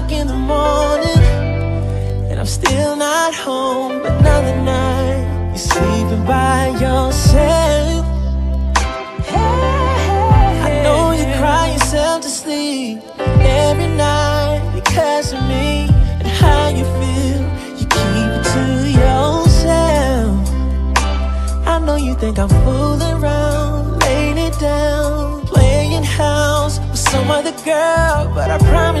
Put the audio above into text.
o'clock in the morning And I'm still not home. Another night You're sleeping by yourself. I know you cry yourself to sleep Every night because of me And how you feel. You keep it to yourself. I know you think I'm fooling around Laying it down Playing house with some other girl But I promise you